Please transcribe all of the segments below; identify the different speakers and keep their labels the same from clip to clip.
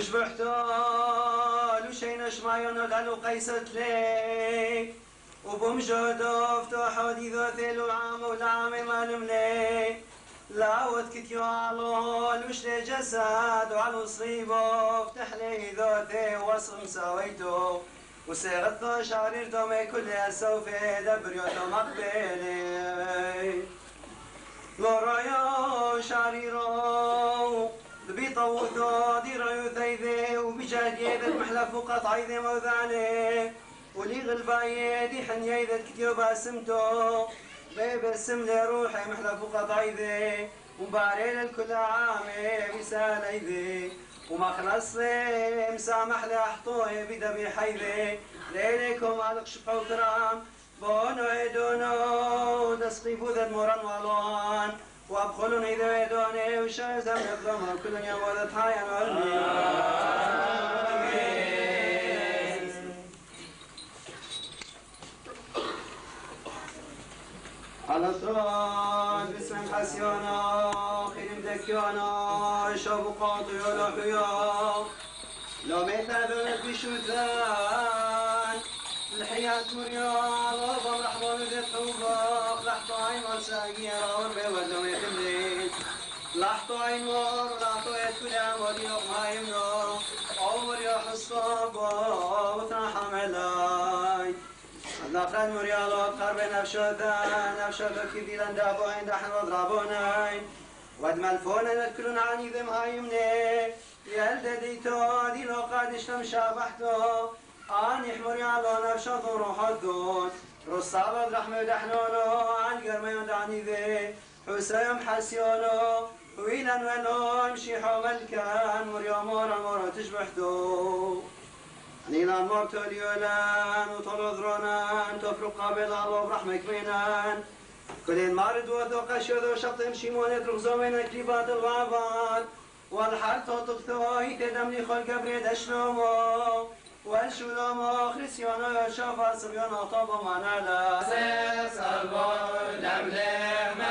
Speaker 1: تشبح تال وشين اشمعيون ودعلو قيست ليك وبمجد افتح حديثة العام والعام مالم ليك لا وتكتيو على الوش جسد وعلى صيبه افتح لي ذاتي وصم سويته وسيغط شعرير دومي كل سوف يدبر يوتو مقبلي لورايا شعريرو ديرا يثيذي وبجاهد يذا المحلف وقطع يذا موذاني ولي غلباي دي حنيا يذا كتيو باسمتو. بيبسم لروحي محلف وقطع يذي ومبارين الكل عامي بسال يذي وما خلص مسامح لأحطوه بدمي حيذي ليلكم على شفع وكرام. بونو يدونو دسقي بوذا موران والوان. وأبخلون إذا يدوني وشايز أم يقدمها كل يوم ولد حيا على صراط باسم حسيانا خير دكيانا شاب قاطي ولا حيا لو ميت دولت بشوثان الحياة مريا عين عين لقد مريا لو قرب نفشوثان نفشوثو كيدي لندابو عند حن وضربونين ودملفونا نتكلون عني ذم هايمني. يلدديتو دي لو قادش شابحتو. آن يحمر على نفشط روح الدون رصاب الرحمة دحنونو عن قرمي ودعني ذي. حسيم حسيونو ويلا ولو يمشي حوم الكان مريم مورا مورا تشبحتو. نينا مرت اليولان وطرد رونان تفرق بيض الله برحمك بينان كلين مارد وذوق شذ وشط شيمون يدرغ زوين كليفات الغابات والحر تطق ثواي تدم لخلق بريد شلومو والشلوم خريسيون وشافا صبيان أطاب معنا
Speaker 2: لا سيس
Speaker 1: الله لملمه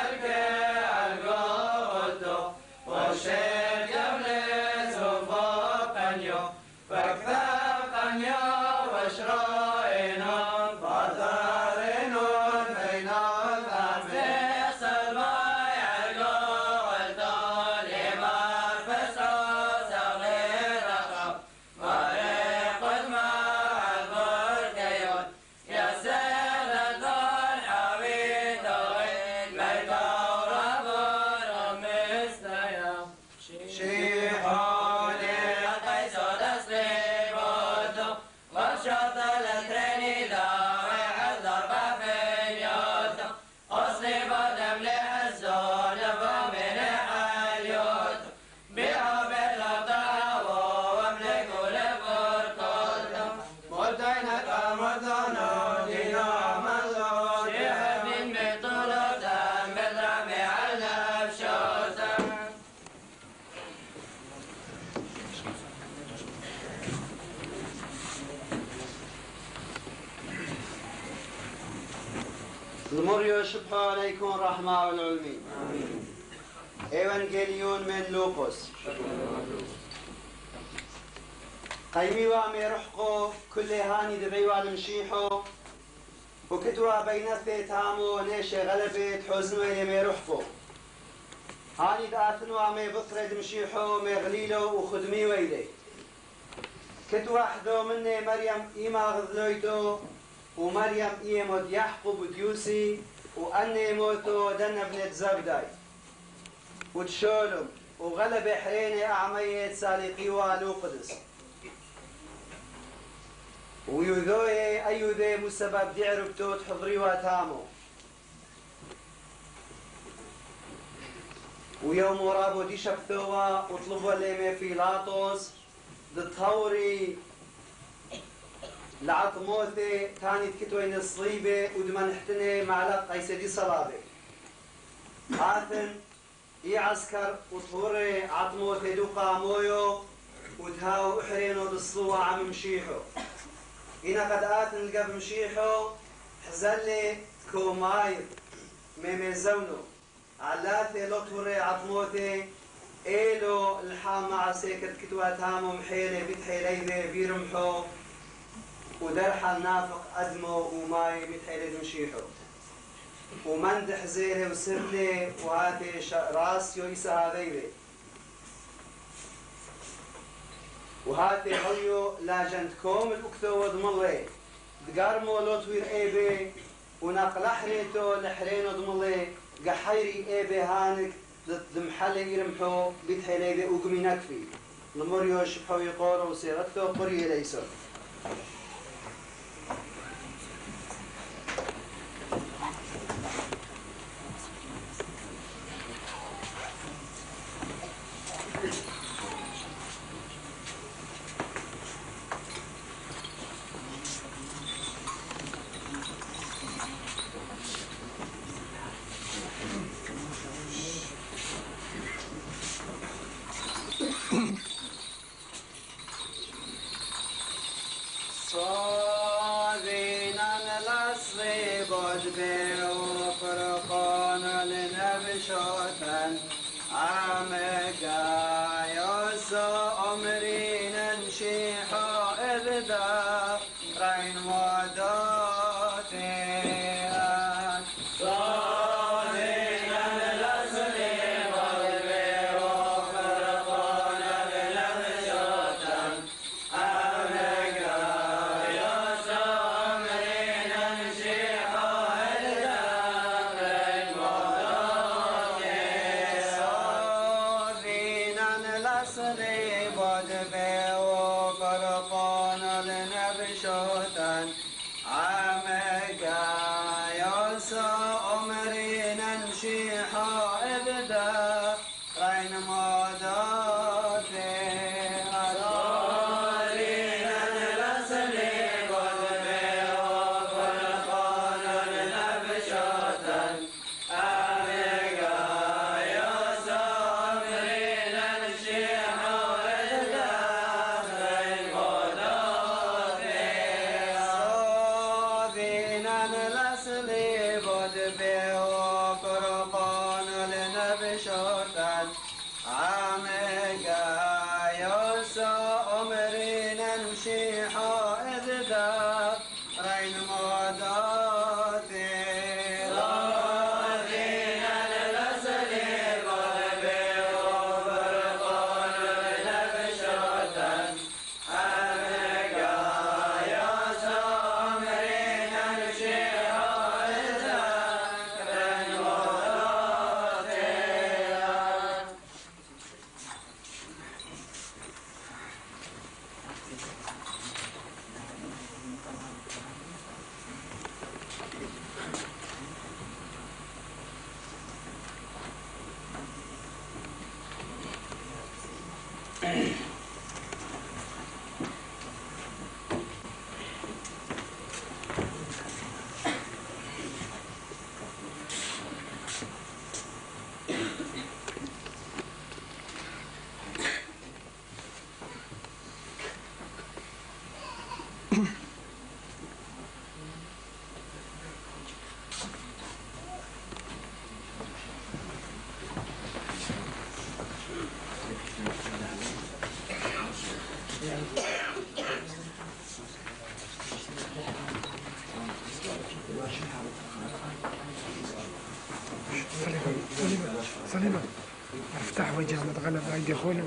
Speaker 1: إيوانجيليون من لوقوس قيمي وامي رحقو كل هاني دبي والمشيحو وكتوا بين تامو ليش غلبت حزن ويلي رحقو هاني داتن وامي بطرد مشيحو مغليلو وخدمي ويلي كتوا حدو مني مريم إيما غذلويتو ومريم إيموت يحقب ديوسي وأني موتو دن ابنة زبداي وتشولم وغلب حريني أعمية سالقي والو قدس ويذوي أيذي مسبب دعرب توت حضري واتامو. ويوم رابو دي شبثوا وطلبوا لي في لاطوس ضد لعطموثي تاني تكتوين الصليبة ودمان احتني معلق قيسدي صلابة. آثن إي عسكر وطهوري عطموثي دوقا مويو وتهاو احرينو بالصوة عم مشيحو. إنا قد آت نلقى مشيحو حزلي كوماير ميمي زونو. علاثي لطوري عطموتي إيلو الحامة سيكت كتوات هامو محيلي بتحيلي بيرمحو ودرحة نافق أدمو وماي متحيلي مشيحو. ومندح زيري وسرلي وهاتي راس يويسا هذيلي وهاتي هيو لاجنتكم الأكتو ودملي دقارمو لوتوير ايبي ونقل حريتو لحرين ودملي قحيري ايبي هانك دمحلي يرمحو بيتحيلي وقمي نكفي. لمريو شبحو يقولوا سيرتو قرية ليسو.
Speaker 3: صليبة افتح وجه متغلب عندي اخونا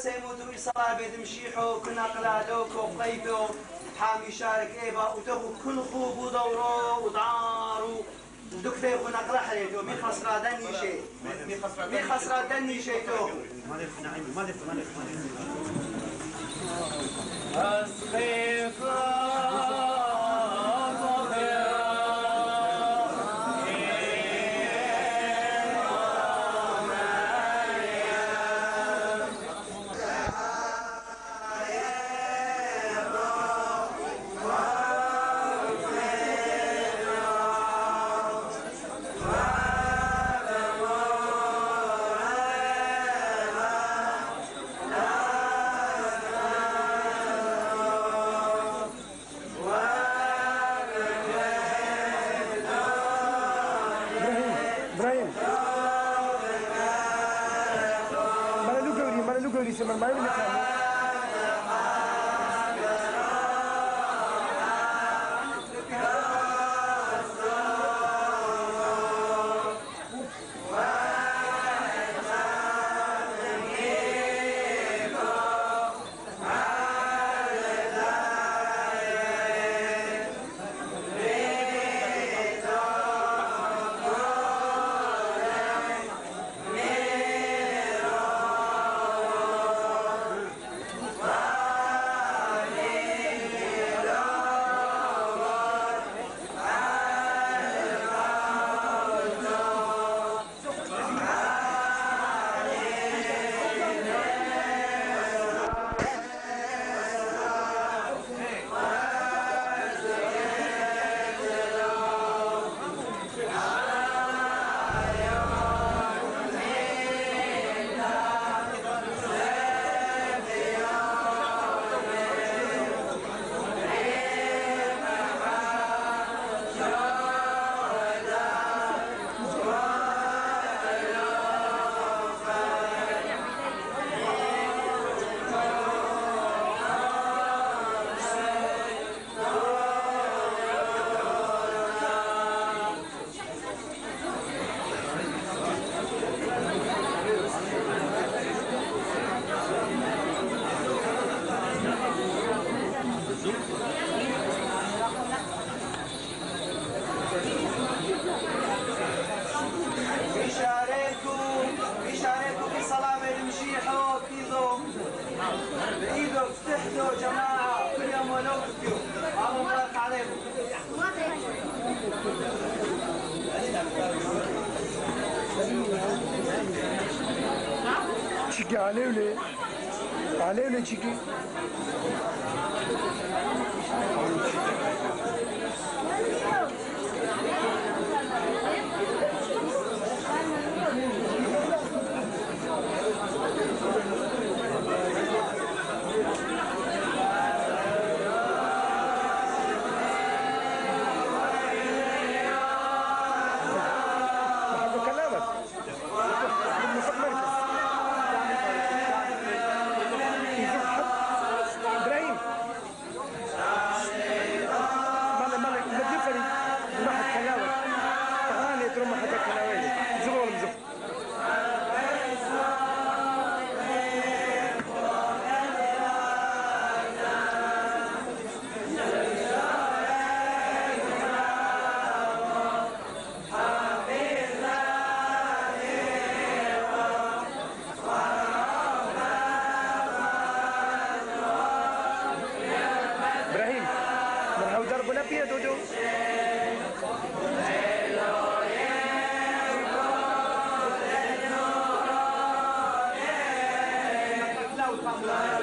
Speaker 1: سيموتوا إصلاة بيد مشيحو كنا قلادوكو قيتو حامي شارك إيبا وتهو كل خوب ودورو ودعارو. دكتور خنا قرا حريتو مي خسرا دني شيء. مي خسرا دني شيء. تو
Speaker 3: إبراهيم Öyleyse
Speaker 1: ben ben bile kendim. 감사합니다.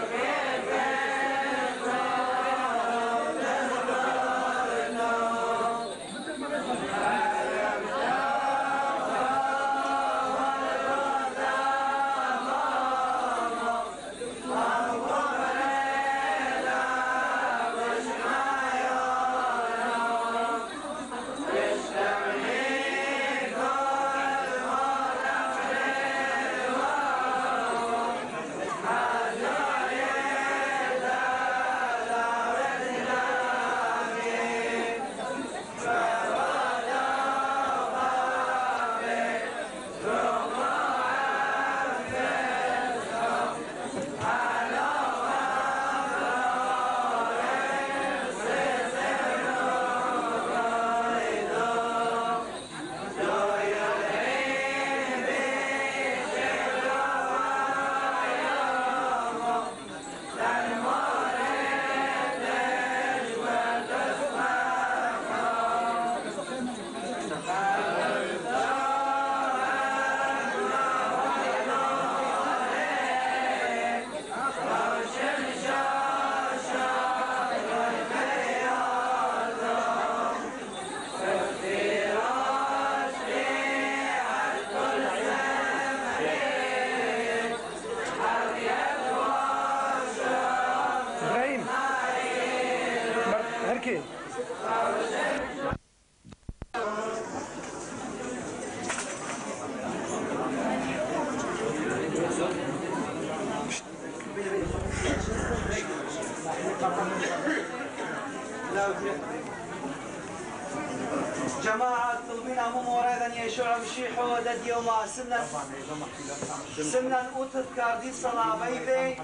Speaker 1: سنن سنن وتذكر دي صلاة بيبي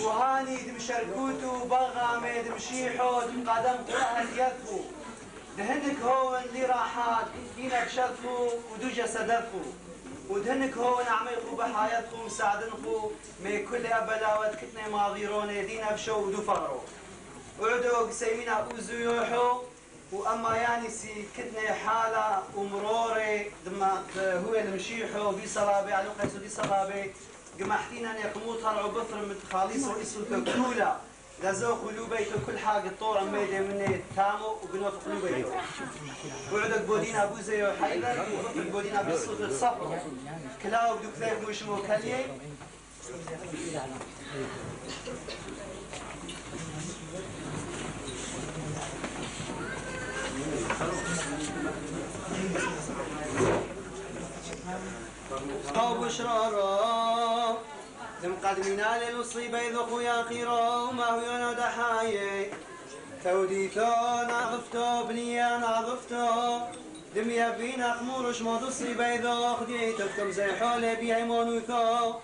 Speaker 1: وهاني دم شركوتو بغامي دم شيحو دم قدم قرأت يدفو دهنك هو اللي راحات دينك شدفو ودو جسدفو. ودهنك هو نعميخو بحياتكم مساعدنخو مي كل أبلاوات كتني ماضيرون دينا بشو ودو فغرو. وعدو سيمينا أبو زيوحو وأما يعني سي كتني حالة ومروري دما هو المشيحو بي صلابي على قيسو دي صلابي قمحتينا يقمو طلعوا بثر من خاليص وإسو تكولا لازو قلوبي كل حاجة طور ميدي مني تامو وبنوف قلوبي وعدك بودينا أبو زيو حيدر بودينا بالصوت الصفر كلاو بدو كذا مش أو دم قدمنا للمصيبة إذ أخويا خيرا وما هو يونا دحايا. توديثو نعظفتو بنيا نعظفتو دم يبينا خمورش ما تصيبة إذا أخدي تفكم زي حولي بيها يمونوثو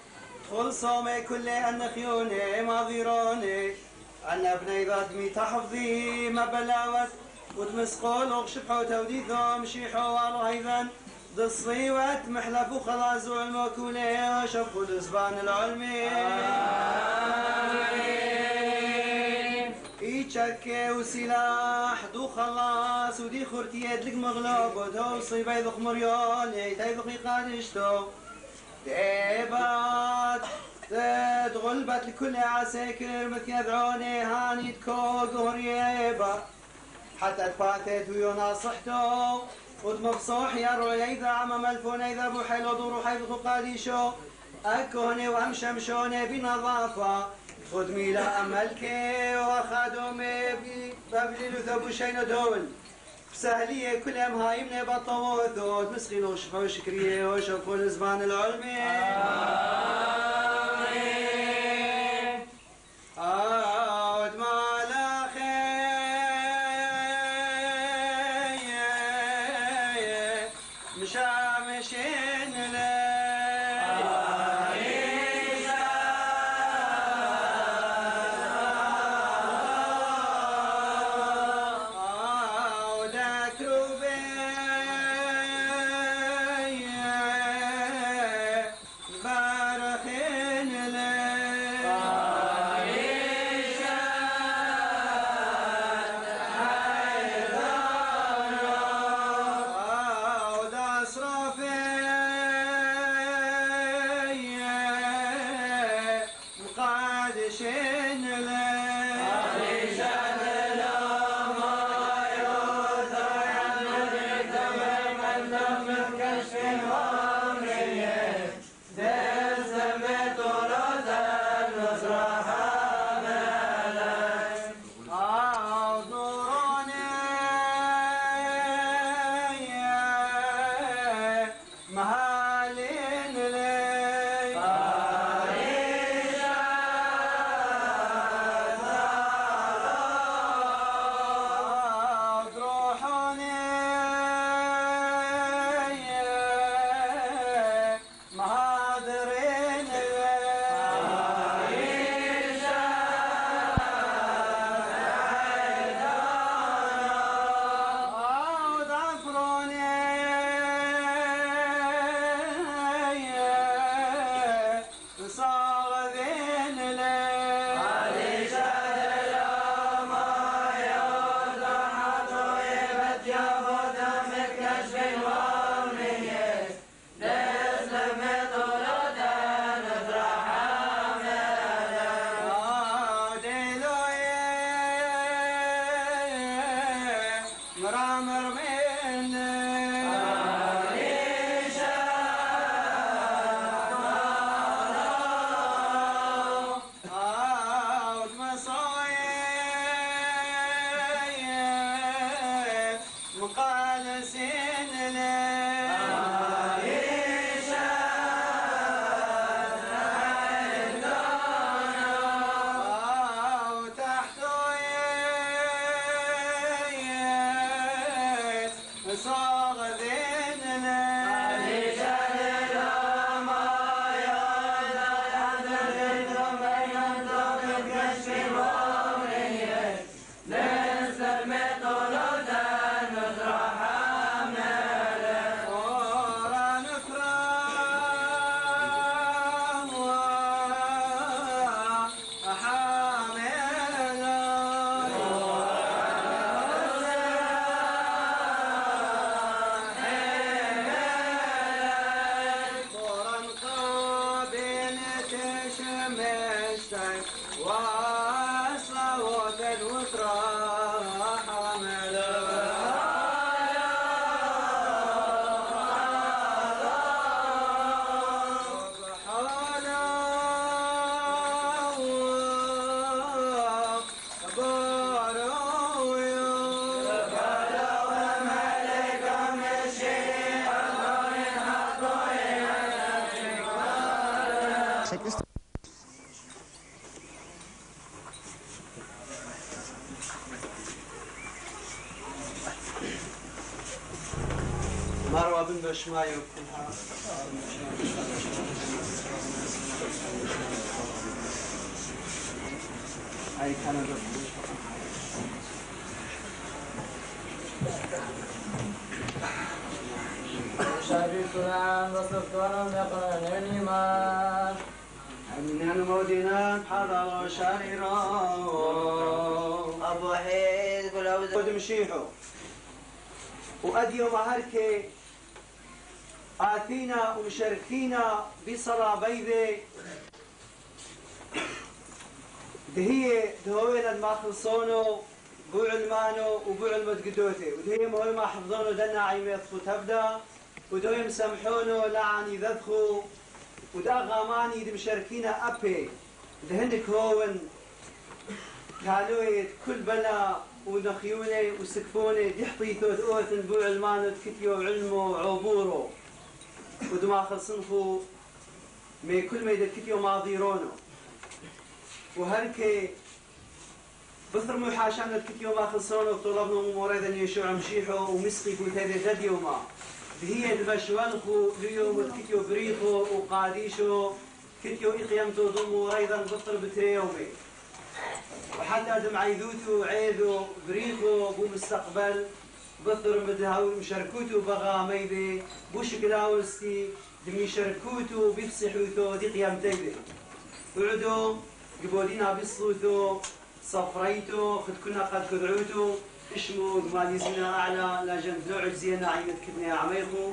Speaker 1: تخل صومي كل أن خيوني ما ضيروني أن أبني ذات تحفظي ما بلاوت. وتمسقول وغشبحو توديثو مشيحو والو أيضا بالصيوات محلف وخلاص والموكولة شف الاسبان العلمي يتشكي وسلاح دو خلاص ودي خرتي يدلك مغلوب ودو صيبة يذق مريال يتيذق يقادشتو ديبات تغلبت لكل عساكر مثل يذعوني هاني تكوك هريبا حتى تفاتت ويونا صحتو خذ مفصوح يا روي إذا عم ملفون إذا بحيل ودور حيث قاديشو أكوني وأمشمشوني بنظافة. خذ ميلا أملكي وخدومي ببلي لثبو شين دول. سهلية من بطوثوت مسخين وشفا وشكرية وشكو الزبان العلمي عود بشماي وكلها هاي كندا
Speaker 2: شريكنا وصفنا نقرن الإيمان
Speaker 1: من المدينة حضر شريرا
Speaker 2: أبو حيد قلوز
Speaker 1: ودمشيحو وأديو مهركي آتينا ومشاركينا بصلاة بيضة دهي دهوين الماخلصونو بوع المانو وبوع المدقدوتي. ودهي مهول ما حفظونو دنا يدخو تبدا. ودهي مسامحونو لعني ذذخو ودا غاماني دي مشاركينا أبي. دهنك هون كالويت كل بلا ونخيوني وسكفوني دي حطيتو تقوثن بوع المانو تكتيو علمو عبورو ودماخ صنفو مي كل ما يدكتيو ماضيرونو وهركي بثر مو حاشان الكتيو ما خلصونو طلبنا موريدا يشوع مشيحو ومسقي قلت هذا ذد يوما بهي المشوالخو ليوم الكتيو بريخو وقاديشو كتيو إقيمتو ضمو ريضا بثر بتريومي وحتى دم عيذوتو عيذو بريخو بو مستقبل بثر مدهاو مشاركوتو بغا ميدي بو شكلاوستي دم يشاركوتو بيفصحوتو دي قيامتي وعدو قبولينا بصوتو صفريتو خد كنا قد كدعوتو اشمو ماليزنا اعلى لاجن نوع زينا عيد كدنا عميخو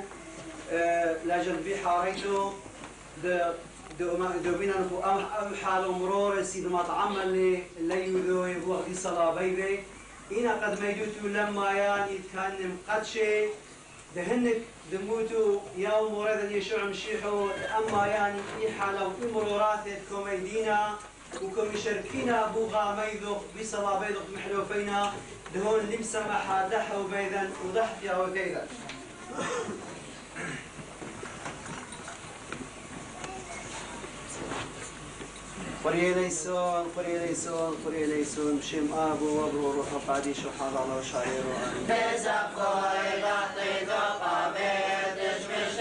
Speaker 1: د دو ما دو بينا نفو ام حالو مرور سيد لي اللي يذو يبو في صلاة بيبي إنا قد ميدوتو لما يعني كان قد شيء دهنك دموتو يوم ورد يشوع مشيحو. أما يعني في حالة وفي مرورات كوميدينا. وكم مشاركينا بوغا ميذوق بصلا بيذوق محلوفينا. دهون لمسمحا دحو بيذا وضحتيا وكيدا قرية ليسون قرية ليسون قرية ليسون بشم أبو وابرو روح قاديش وحاضر الله وشعير وآمين
Speaker 2: تزق خوي غطي ذوق بيت تشمش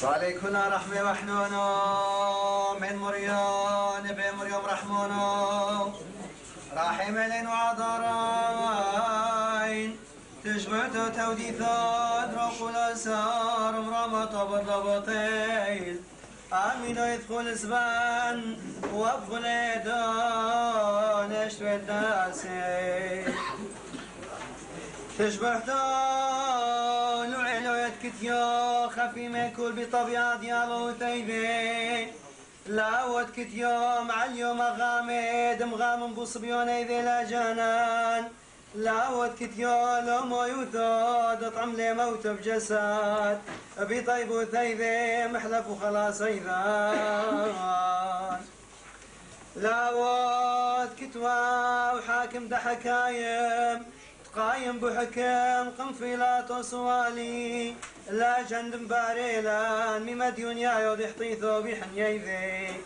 Speaker 1: صالي كنا رحمة محنونو من مريان بن مريم رحمونو. رحم لين وعذراين تشبعت توديثات روح الأسار مرمى طبط ضبطيل آمين يدخل سبان وابخل دون اشتوى الداسين تشبحتون وعلو يتكتيو خفي ماكل بطبيعة ديالو تيبي لا وتكتيو مع اليوم غامد مغام بصبيون ايذي لا جنان. لا وتكتيو لو مو يوثود طعم لي موت بجسد بطيب ثيذي محلف وخلاص ايذان لاوت كتوى وحاكم ده حكايم. قايم بحكم قنفلات وصوالي لا جند باريلا مما دنيا يودي حطيثو بحنيذي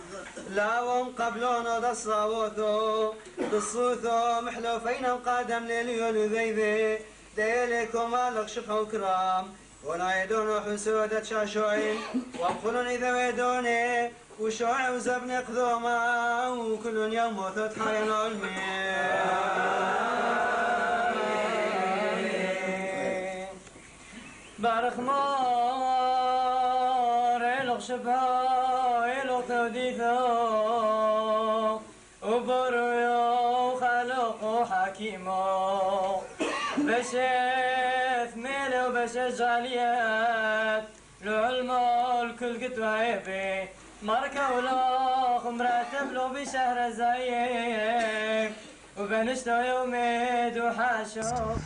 Speaker 1: لا وم قبلون دصاوثو دصوثو محلو فين قادم ليليو ذيذي. ديلكم ألغ شفعوا كرام ونايدون حسودة شاشوين وقفلون إذا ويدوني وشوع وزبن قذوما وكل يوم موثت حيا العلمي
Speaker 2: بارخ مار إلغ شبها إلغ توديثا وبرويا وخلق وحكيما بشاف
Speaker 1: ميلو بشاف جاليات العلم الكل قد وعيبي. ماركة ولاخ مرتب لو بشهر زايد. وبنشتو يومي دوحاشو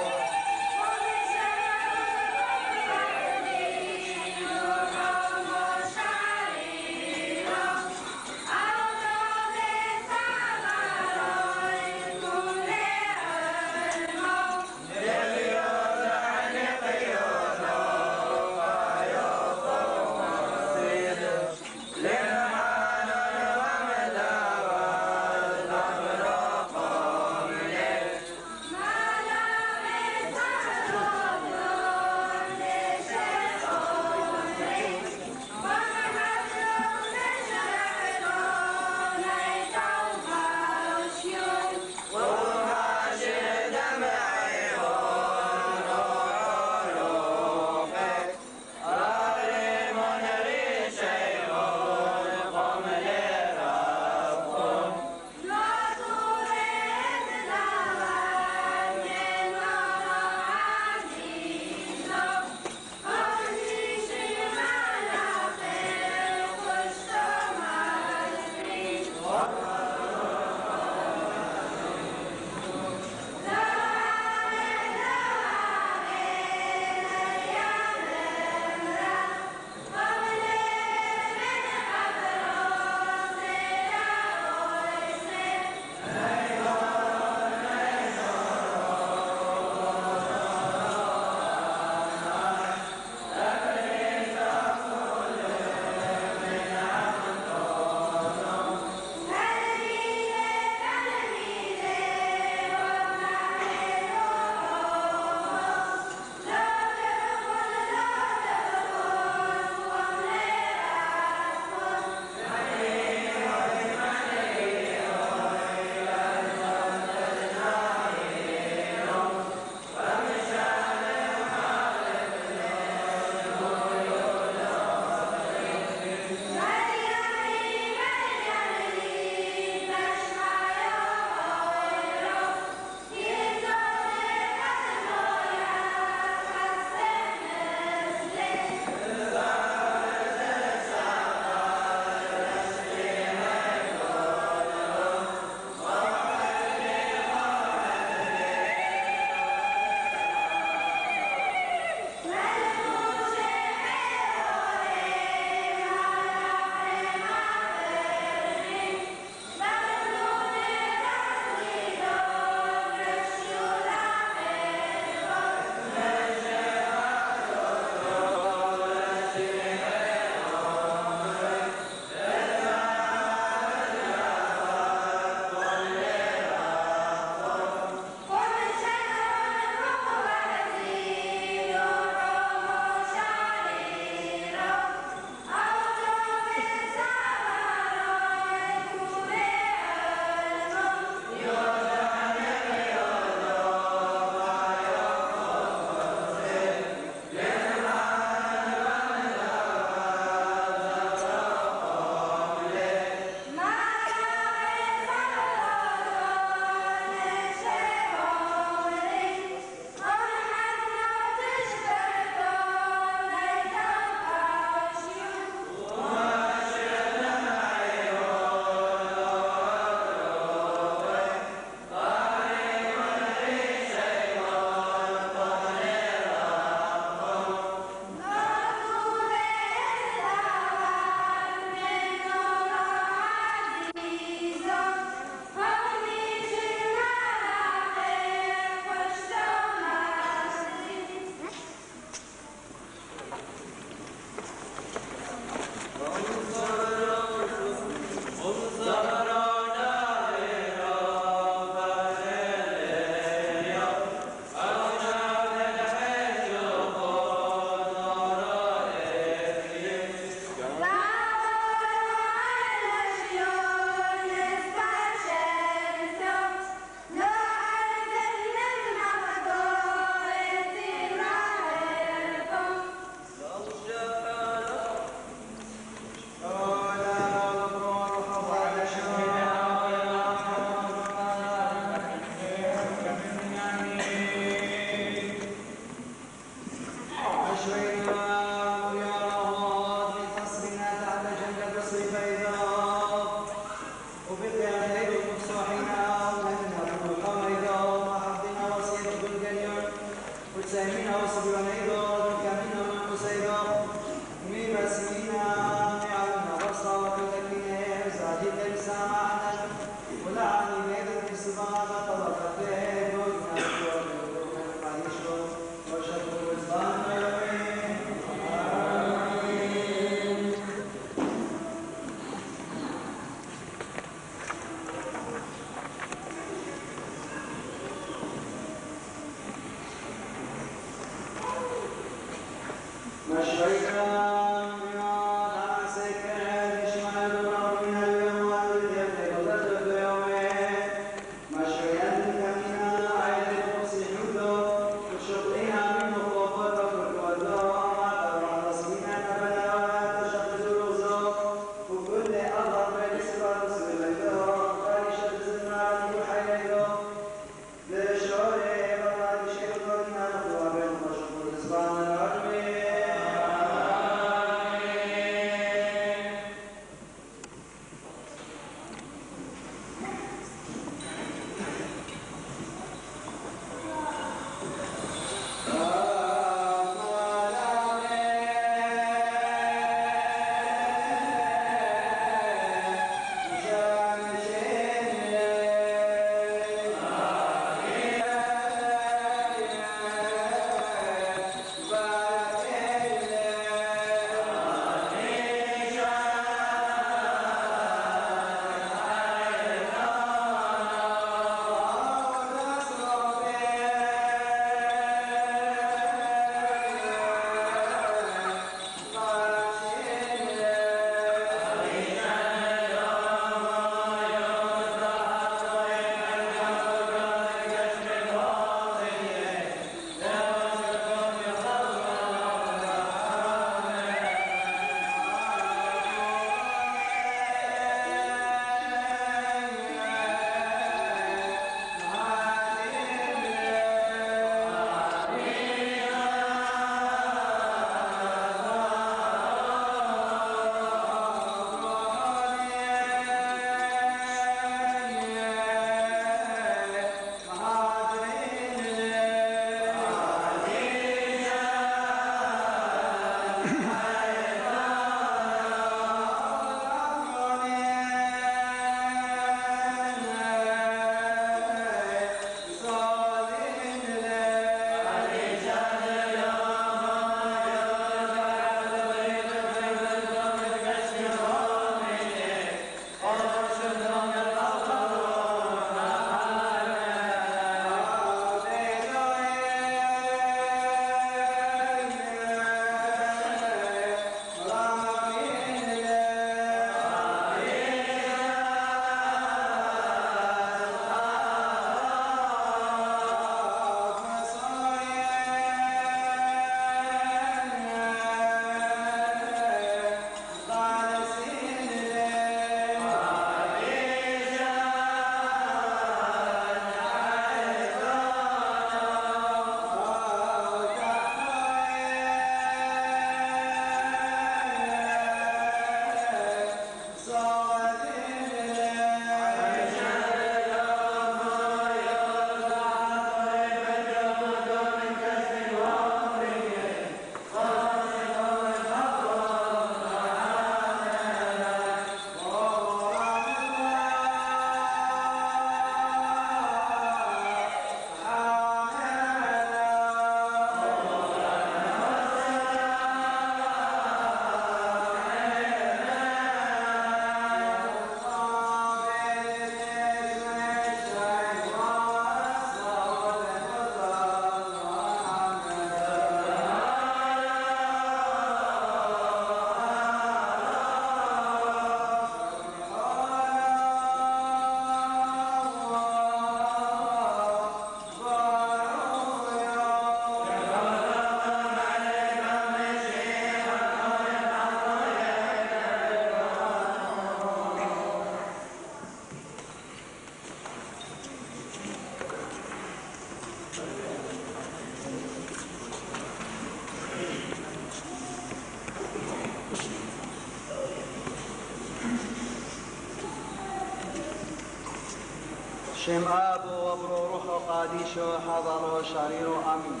Speaker 1: شم ابو وبرو روحو قاديشو حضرو شريرو امين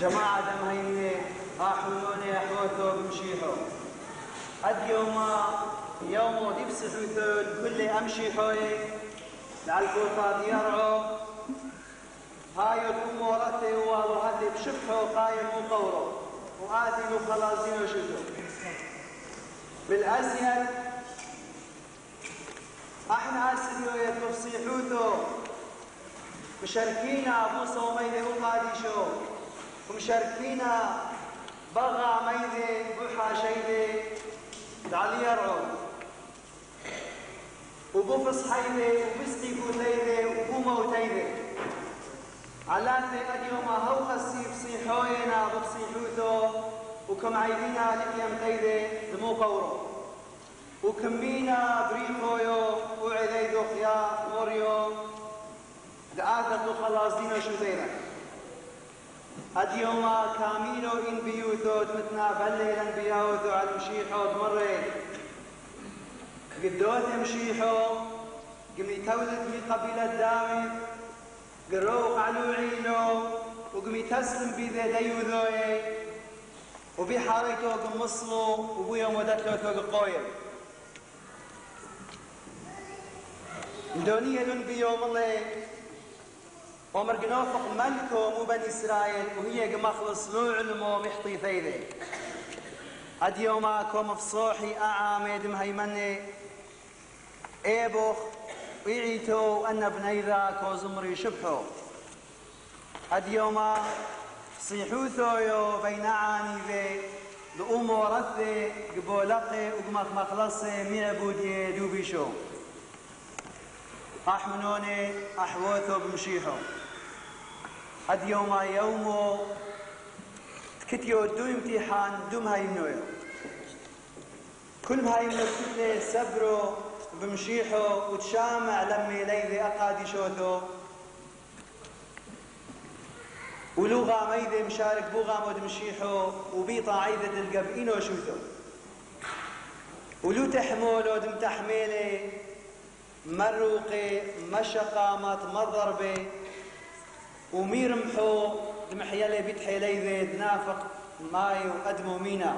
Speaker 1: جماعة دم هيني أحولوني أحوثو بمشيحو قد يوم يوم ديبس حوثو كل أمشي حوي لعالكوطة يرعو هاي الأم ورثي وهذي بشبحو قايم وقورو وآتي وخلاصين وشدو بالأزيد إحنا اسريو يتفصيحوتو مشاركينا ابو صوميدي وقاديشو ومشاركينا بغا ميدي بوحا شيدي دعلي يرعو وبوفص حيدي وبسقي قوتيدي وبوموتيدي علاتي اليوم هو خسي بصيحوينا بصيحوتو وكم عيدينا لقيم تيدي دمو قورو. وكمينا بريخويو وعذيدو خيا موريو. دعاثة خلاص دينا شو دينا اليوم كامينو إن بيوتو تمتنا بليلا بياوتو على المشيحو تمري قدوت مشيحو قمي تولد في قبيلة دامي قروق علو عينو وقمي تسلم بذي ديوذوي وبحاريتو قمصلو وبويا مدتلو توق قويل دونية بيوم الله. عمر جنوفق ملكو مو بني إسرائيل وهي مخلص لو علمو محطي ثيذي أد يوماكو مفصوحي أعامد مهيمني إيبوخ ويعيتو أن بني ذاكو زمري شبحو. أد يوما صيحو ثويو بين عاني ذي لأمو رثي قبولقي وقمخ مخلصي من أبودي دوبيشو أحمنوني أحوثو بمشيحو هد يوم يومو كتيو دو امتحان دوم هاي منويو كل هاي من الكتلة سبرو بمشيحو وتشامع لمي ليذي أقادي شوثو ولغة ميدي مشارك بوغا مود مشيحو وبيطا عيدة القب إنو شوثو ولو تحمولو دم تحميلي مروقي مشقامات مضربي وميرمحو دمحيالي بيت حيلي نافق ماي وقدمو مينا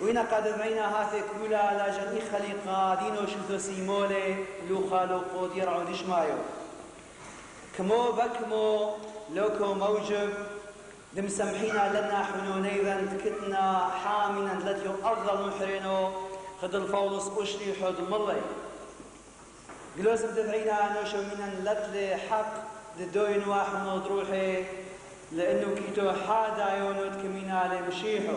Speaker 1: وين قد معينا هاثي كولا لا جني خليقا دينو شوثو سيمولي لو خالو قود يرعو ديش مايو كمو بكمو لوكو موجب دم سمحينا لنا حنونيذا تكتنا حامنا لتيو أفضل محرينو خد الفولس أشري حد ملي. قلوس بدفعينا نوشو من لتلي حق دوين واحد روحي لأنه كيتو حادا يونوت كمينا لمشيحو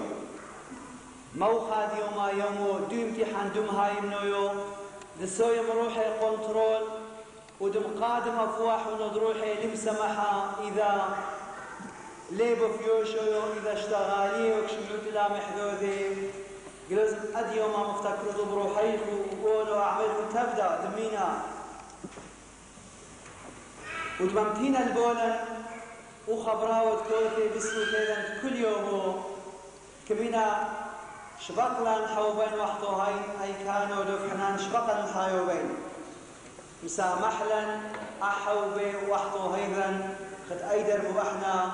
Speaker 1: مو خاد يوما يومو دو امتحان دم هاي منويو دسوي مروحي كنترول ودم قادم افواح ونضروحي لمسمحا إذا ليبو فيوشو إذا اشتغالي وكشملوت لا محذوذي قلوز أد يوما مفتكر بروحيكو وقولوا اعملكم تبدأ دمينا. وتممتين البولن وخبراوت كوتي بسمو ليلن كل يوم. كمينا شبقلن حوبين وحطو هاي كانوا دو حنان شبقلن حايوبين مسامحلن أحوبي وحطو هيذن خد أيدر مبحنا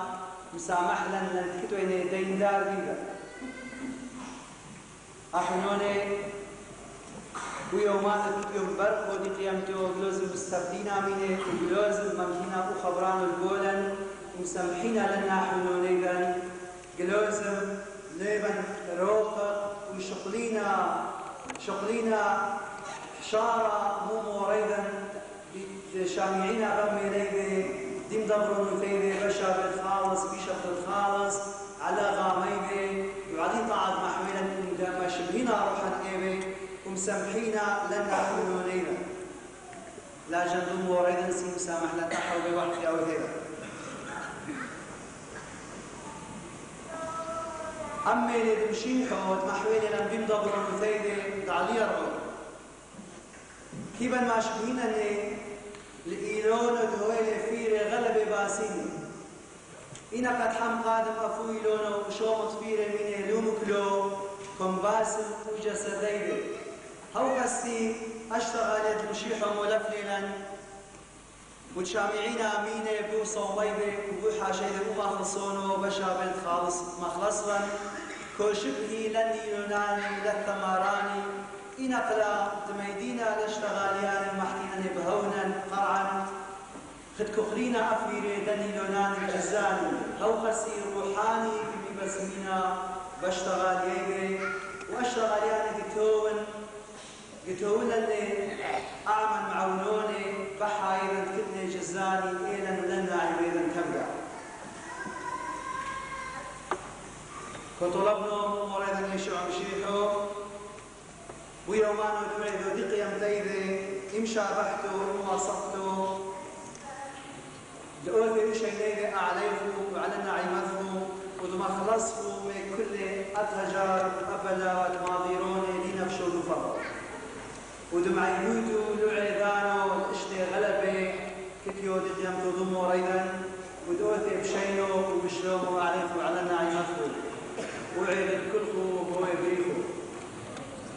Speaker 1: مسامحلن لن تكتوين دين دار بيبا أحنوني ويومات يوم برق ودي قيامته وجلوز مستبدينا منه وجلوز ممكنا وخبران البولن. ومسامحينا لنا حنونيذا جلوز ليبن روقة وشقلينا شقلينا شارة مو موريدا شامعين رمي ليذي ديم دبرون ليذي بشر الخالص بشر الخالص على غاميذي وعدي طاعد محملا دام شبهنا روحا إيبي ومسامحينا لنا حنونينا لا جندوم موريدا سي مسامح لنا حول بوحد أو ذيذا أمي بمشي حوت محويني لن بيم دبر المثيدي تعالي يرغب كيبا ما شبهينا اللي لإيلون دهويل فيري غلبة باسيني إنا قد حم قادم أفوي لونه وشوم طفيرة من لومك لو كم باسم وجسديده هو قصدي أشتغل يد مشيحة ملفللا وتشامعين أمينة بو صوميبة وبو حاشية بو مخلصونه بشابل خالص مخلصا كل شبهي لني يوناني للثماراني إنا قلا دميدينا لاشتغاليان محتينا بهونا قرعا خد كخرينا أفيري دني لونان الجزاني هو خسير روحاني بمي بسمينا بشتغال يبي واشتغال يعني قتون قتون اللي أعمل معونوني بحايرا كتني جزاني إيلا لنا عبيدا كبع كطلبنا مريضا يشوع مشيحو ويومان ودمعي ذو دقيا متيذي إمشى بحته وواصفته لأوثي شيء ليلة أعليه وعلى نعيمته ودما خلصه من كل أتهجار أبلا ماضيرون لنفشو دفر ودمع يهودو لعيدانو والاشتي غلبة كتيو دقيم تضمو ريدا ودوثي بشينو وبشلومو عليه وعلى نعيمته وعيد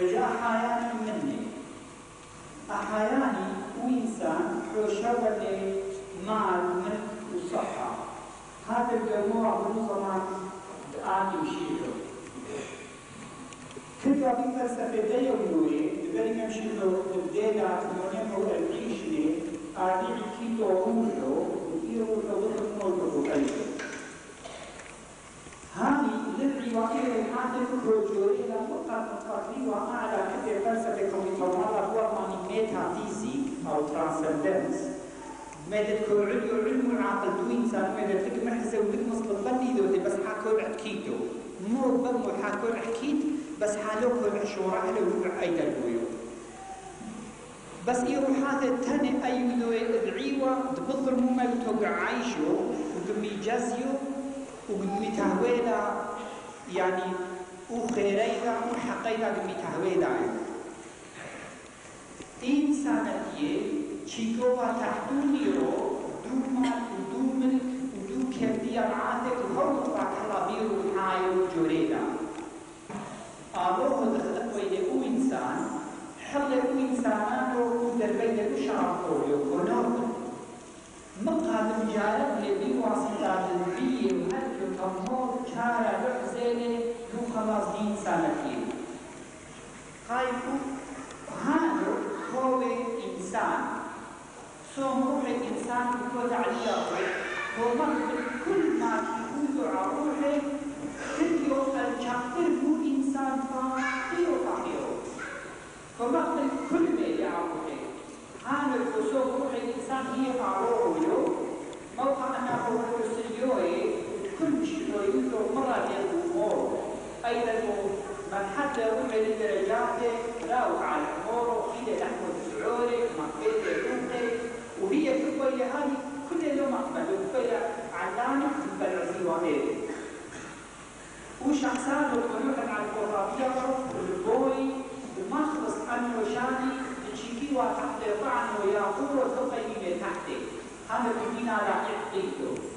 Speaker 4: فجاء حياني مني أحياني وإنسان حوشوة مال ملك وصحة هذا الجموع بنظام آني وشيله كنت أبي فلسفة دي ونوري ببالي كم شيلو بدينا تمونيم هو العيشني آني كيتو لو مولو كيتو هذه للعي وإيرو حاتم كروجوري لنقطة مقاطعي وأعلى كثير فلسفة كوميتومالا هو ماني ميتافيزيك أو ترانسندنس. كل عدو علم العقل دو إنسان مدد لك محزة ولك مصل بني دودي بس حاكول عتكيتو مو بمو حاكول حكيت بس حالو كل عشورة على وقع أيضا البيو بس إيرو حاثة تاني أيو ادعيوة تبضر مما يتوقع عايشو. وقمي جازيو. وقمي تهويلا يعني وخيريلا وحقيلا قمي تهويلا إنسانتيه چیکۆوا تحتونی رو دو مال و دو ملک و دو کردیا عادت و هر مطبع کلابیر و حای و جوریدا آلوه دخلت ویده أو إنسان حل أو انسانان رو در بین أو شراب خوری و جارب لبی واسطة البي الجمهور كان يحسن لخمسين سنة طيب هذا هو الإنسان سمو الإنسان بكل علاقه ومن كل ما يكون روحه كل يوم الكافر مو إنسان فاقي وفقير ومن كل ما يعرفه هذا سمو الانسان هي عروه موقع انا هو السيوي كل شيء يذكر مرة الأمور. أيضا من حتى روح لدرجات لا على أموره إلى نحو الشعور مقبل روحه وهي كل هذه كل يوم أقبل وكل علانة بالعزي وغيره. وشخصان الطريق على القرابية البوي بمخلص أنه شاني تشيكي وتحت طعن وياقور وتقيم تحته هذا كمينا لا يحقيته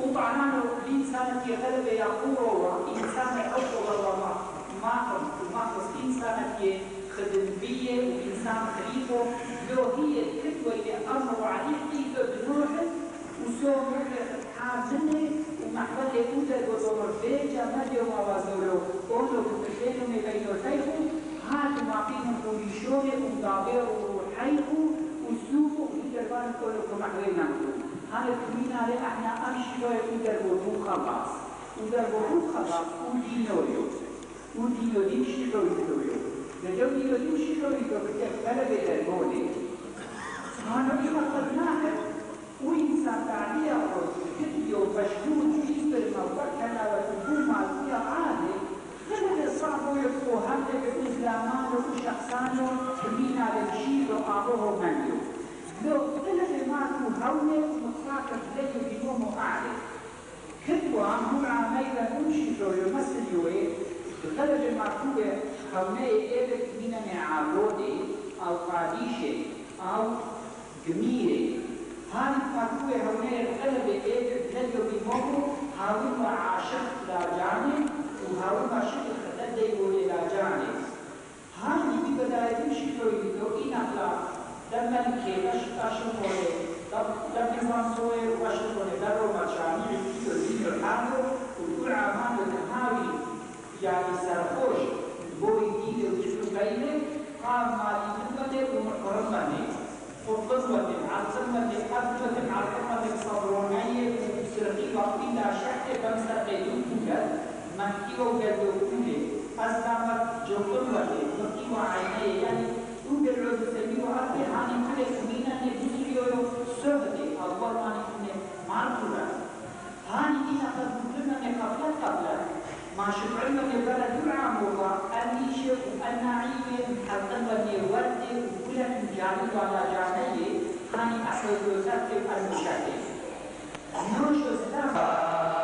Speaker 4: وطعنانه الإنسان في غلب ياقور وإنسان حب الله ما مخلص إنسان في خدم بيه وإنسان خليفه. لو هي الكتوة اللي أمر عليه حقيقة بروحه وسوى روحه حامله ومحبله أوتر وزور بيجا مديو موازولو قولو كتشينو مبينو تيخو هات ما فيهم قوليشوه ومدابير وروحيخو وسوفو ويدربان كله كمحوينا هذا كمين عليه إحنا أمشي ويدر وروح خلاص ودر وروح خلاص ودينويو ودينو ديمشي ويدرويو لجو دينو ديمشي ويدرويو كتب بلد الهوني هذا همينة قلناها وإنسان تعليا كتبي وفشلون جيسر موكلا وتقوم على عادي خلال الصعب ويبقوا هم الإسلامان وشخصان من على الشيء وأعطوه منه لو خلال ماكو هونة مطلقة لدي بنوم أعلى كتبوا هم عميلا نمشي يمثل يوي. خلال ماكو هونة إيبك من معارودي أو قاديشي أو جميلة. هاي ماكو هونة خلال إيبك لدي بنوم هاوي عاشق لا جانب وهاوي عاشق خلال إلى جانب هاي بداية تمشي توي إن أخلاق لما الكيش أشوفه لما يكون سوي وأشوفه دارو مشاني يصير الحامل وكل عمان بتهاوي يعني سرخوش بوي دي وشوف بينه قام مالي تبدأ ومحرمني وقصوة عزمة أثبت عقمة صبرونية سرقي وقتي لا شك كم سرقي يمكن من كيو قدو كله أسلامت جوكم ولي وكيو عيني يعني توجد عود سبيل وعطي هاني كل سمينا نبسيو سهدي أول ما نكون ماركولا هاني إنا قد مكلمة قبل قبل ما شفعنا لبلا دعا موضع أني شيء النعيم حتى بني ورد وكل من جانب على جانبي هاني أحد يوسف المشاهد نوش استغفر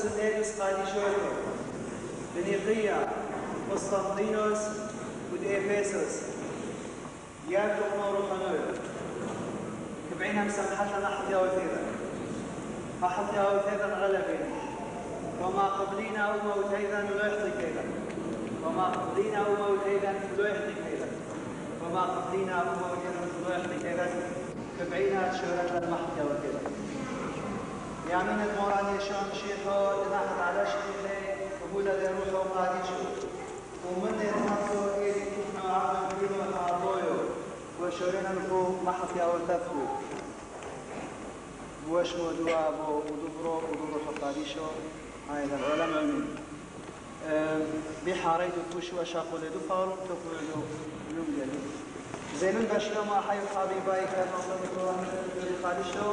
Speaker 1: تسنيدوس قاديشويو بنيقيا قسطنطينوس وديفيسوس. ياكو مورو خنويو كبعينها مسامحتها نحط يا وثيرا أحط يا وثيرا غلبين وما قبلينا أو موتينا لا يحطي كيدا وما قبلينا أو موتينا لا يحطي كيدا وما قبلينا أو موتينا لا يحطي كيدا كبعينها شهرة المحط يا وثيرا من الموراني شون شيخو تنحط على شيخي وبولا دي روحو قاديشو ومن يتحطو إيدي كفنا عقل كيلو حاطويو وشورنا نكو محط يا وثفو وش مدوا أبو ودبرو ودبرو حقاريشو هاي العلماء من بحاريد كوش وشاقو لدو فارو تكو لدو لنجل زينون بشلو ما حيو حبيباي كان الله مدوا من خالشو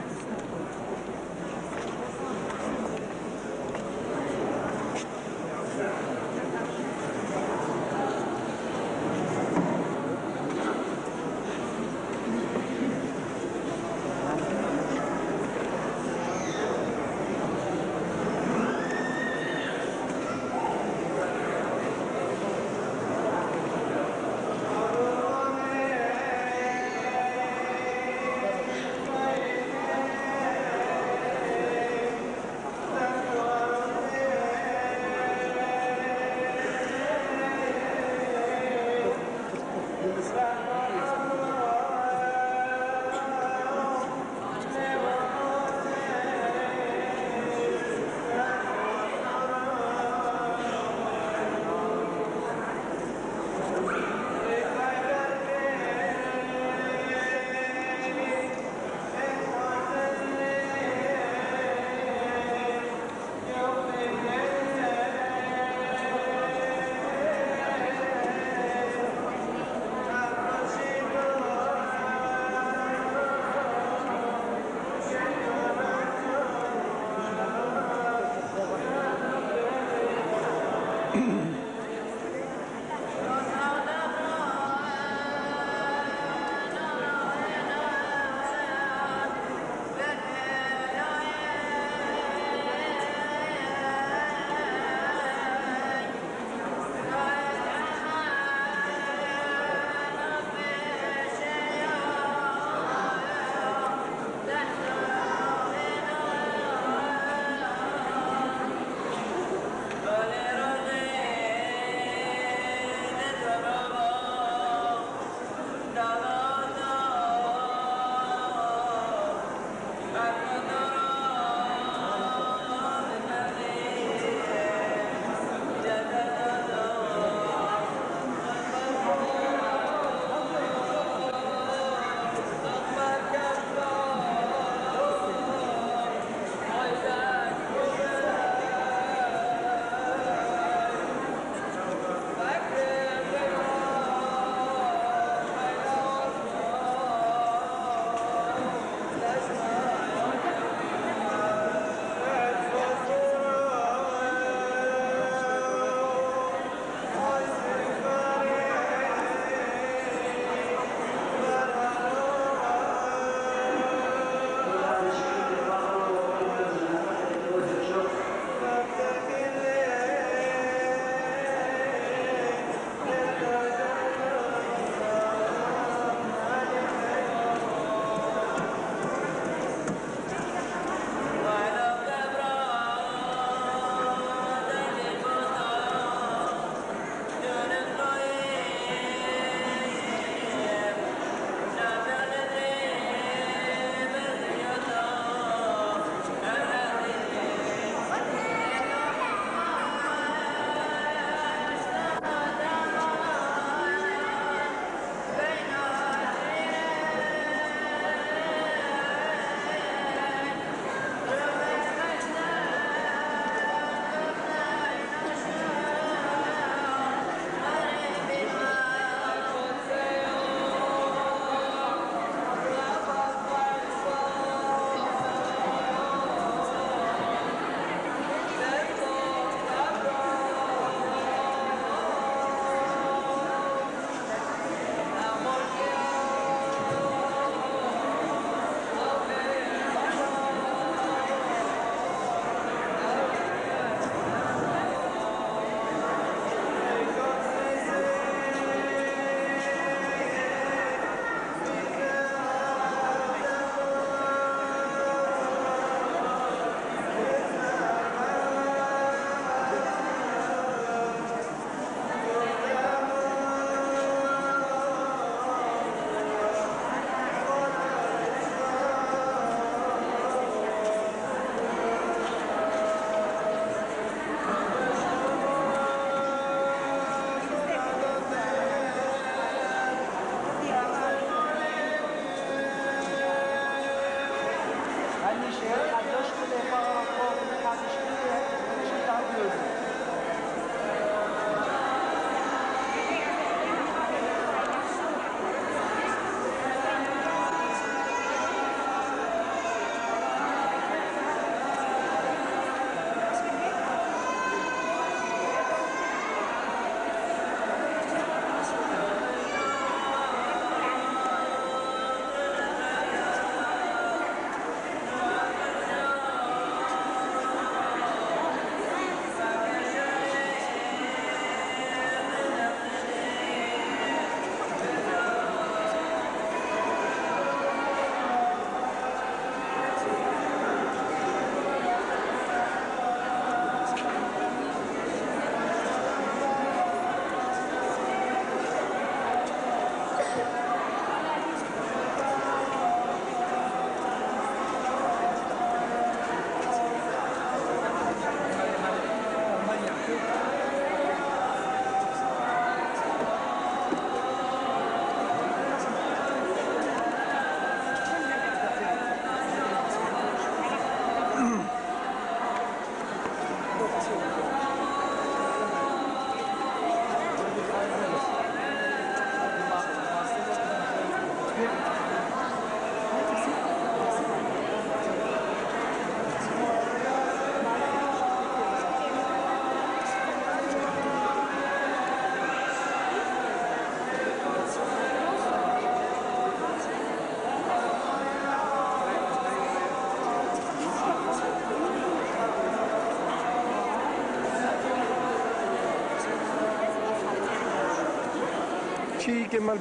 Speaker 3: چی که مال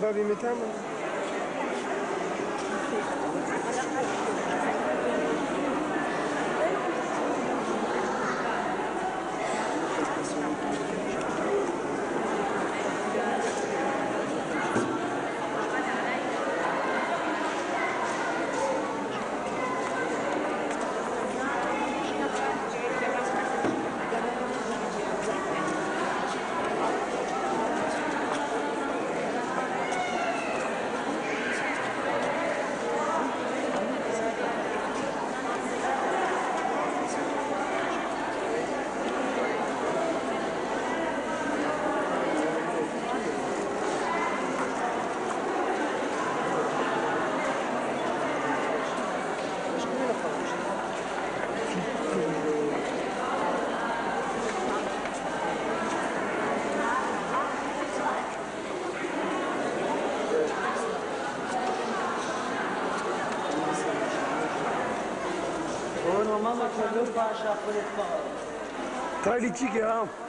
Speaker 3: Olha.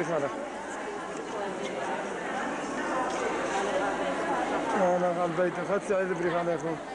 Speaker 3: غلط هذا ادري هذا أنا غلطت خدت سعيد بريخ عليكم Good,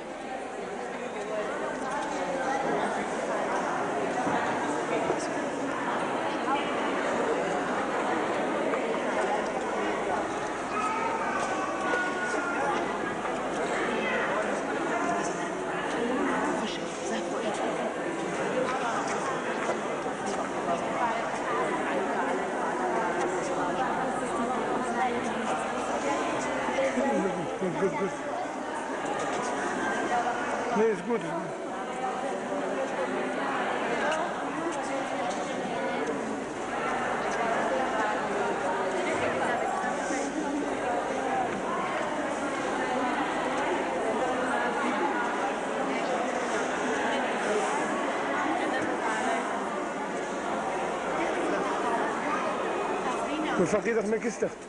Speaker 1: نفقيدك ما كيستخدم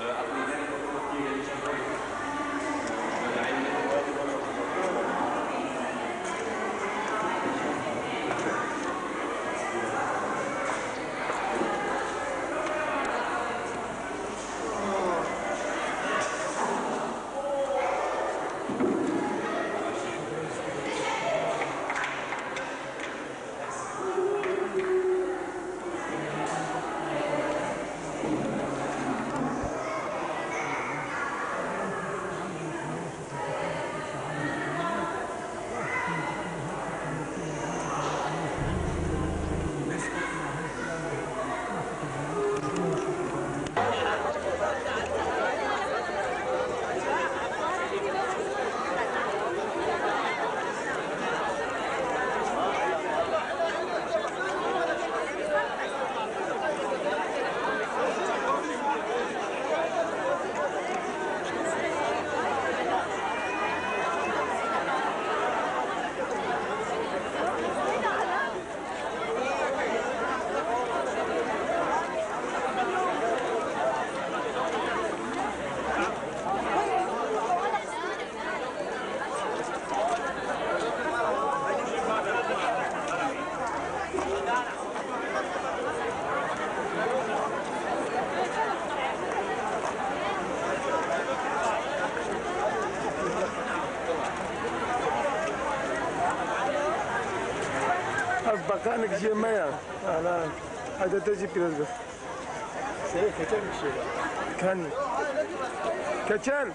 Speaker 3: أنا من كانك شيء ما يعني أنا هذا تجي كذا كان كچن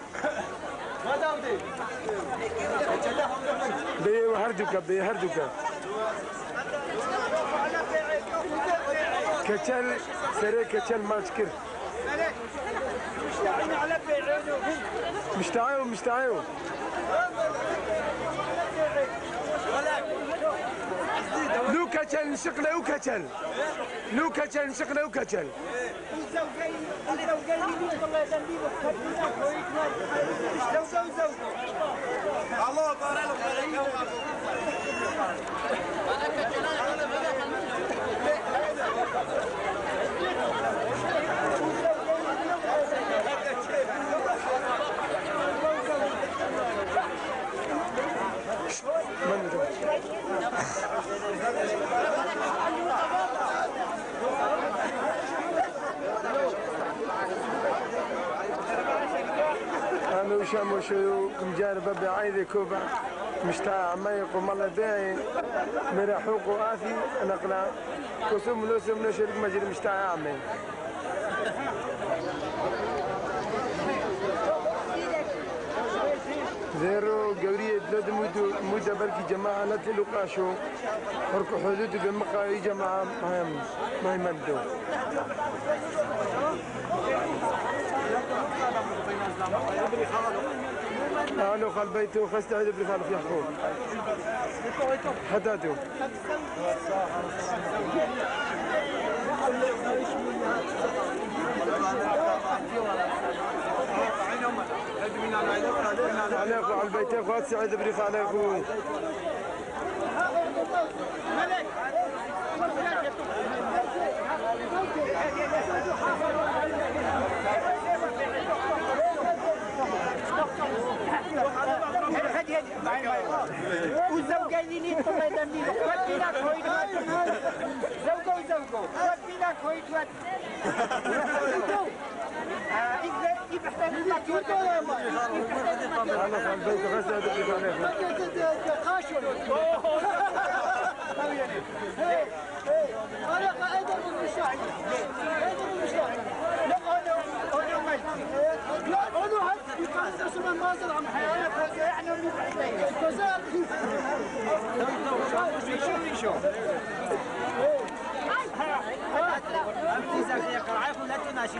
Speaker 3: به هر دوکا به هر دوکا کچل سره کچل ماچ کرد مشتعيو كچل نشقله وكچل لو كچل نشقله وكچل من أنا وشام وشو مجاربة بعيدي كوبا مشتاع ما يقوم الله داعي مرا حوق وآثي نقلا كسوم لوسم نشرك مجري مشتاع عمي زيرو قورية بلاد مودو مودة بركي جماعة لا تلقاشو. فرق حدود بمقاي جماعة ما يمدو. قالوا خال بيته خستعد بخالف يحكون حداتو على البيت. اخوات سعيد بريخ
Speaker 4: ودينا كويت ود أنا قاعد أقول مشاعر قاعد أقول مشاعر لا أنا مجدي لا أنا هاد يقص اسم المصدر عن حيوانات يعني من بعدين كذا شو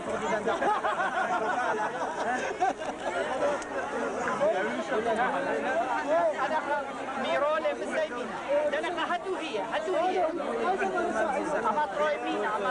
Speaker 4: شو ميرولة مسيمينا لأنك هاتو هي هاتو هي أما تروي مينا أما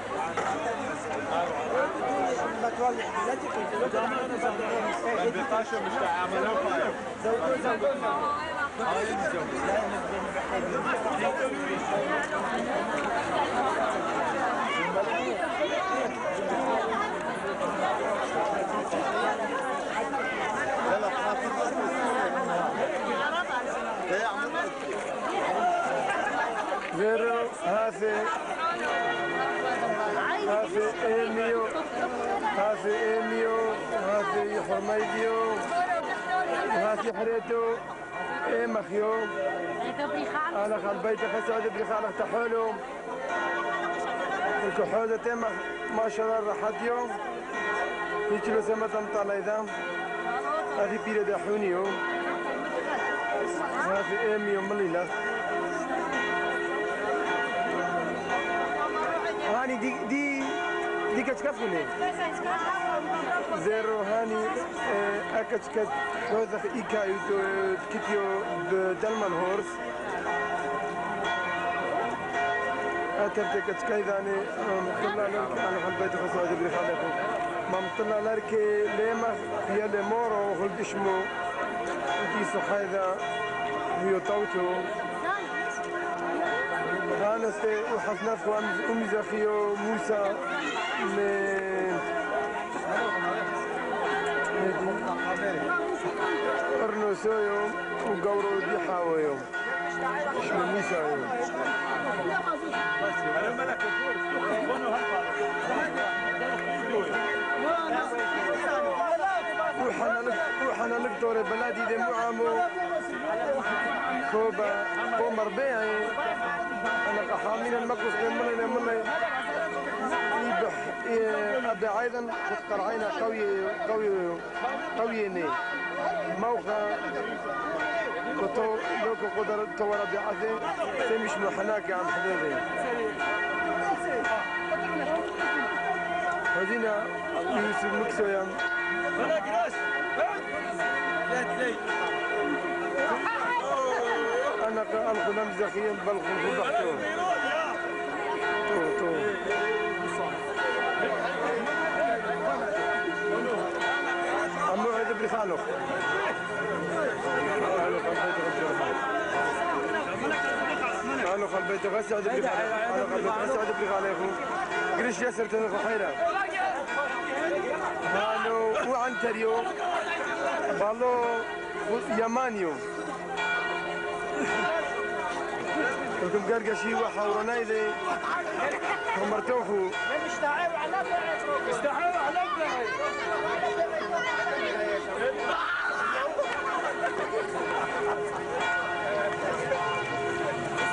Speaker 4: مينا
Speaker 3: زيرو هاسي هاسي ايميو هاسي ايميو هاسي حرميديو هاسي حريتو. اي مخيو أنا خال بيت خسعد بريخانك تحولهم الكحولة تم ما شاء الله راحت يوم. هيك لو سما تمطلع اذا هذه بيرة دحونيو هذه ايميو مليلة هاني دي دي دي كتكفوني زيرو هاني اكت كت وذخ إيكا يدو كيتيو بدلمان هورس. اترتك تكايداني مطلع لك أنا في البيت خصوصا جبري خالكم ما مطلع لك ليما في المورو وخلت اسمه دي صحيدا هيو توتو أنا سي وحفناف أمي زخيو موسى. من ارنو سويو وقورو دي حاويو اسمه موسى يوم وحنا نقدر بلادي دي معامو كوبا كومر بيعي أنا قحامين المقص من ملي ملي يبح أبي أيضا قرعينا قوي قوي قوي موقع كتو لوكو قدر تورا بعثي تمش محناك عن حبيبي. هذينا يوسف مكسو يا أنا الغلام زخيم بالغلام بحتو تو تو. بخالو قالوا خل بيت غسي عاد بلي قالوا خل بيت غسي عاد بلي عليكم قريش ياسر تنخ خيرا قالوا وعنتريو بالو يمانيو لكم قرقشي وحورنا إذا ومرتوحوا
Speaker 2: مستعير على مستعير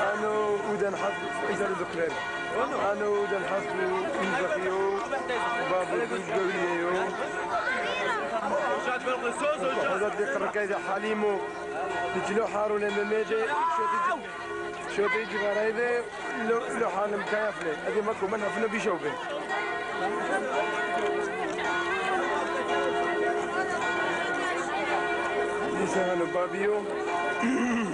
Speaker 2: على
Speaker 3: أنا ودن حفظ إذا ذكرين أنا ودن حفظ من زخيو باب الجوية وحضرت لي قرقايدة حليمو. تجلو حارو لما ميجي. شو تيجي غرايبة لو حالم كيفلي هذه ماكو منها فينا بيشوفي He's on above you.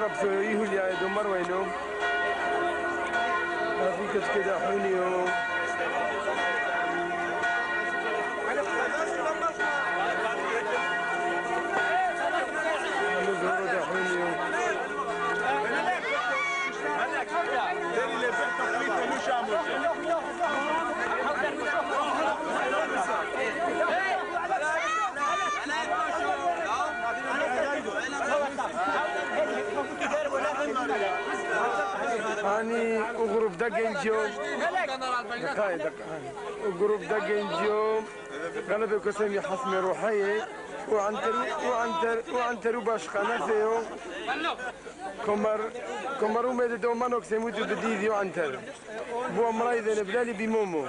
Speaker 3: هذيك كذا نيرب سوي هليا دمر وينو هاني وغروب دقن جوم دقاي دقاي وغروب دقن جوم غلبة كسمي حسمي روحية وعنتر وعنتر وعنتر باش خنافيو كمر كمر ومد دو مانوك سيموتو بديدي وعنتر بو مرايد البلالي بمومو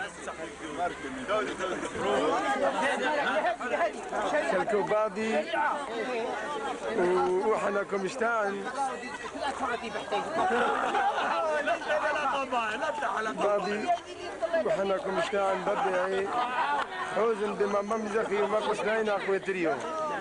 Speaker 3: كلكو بابي وحنا كمشتان بابي وحنا كمشتان بابي حوزن بما ممزخي وما قشناين أخوي تريو.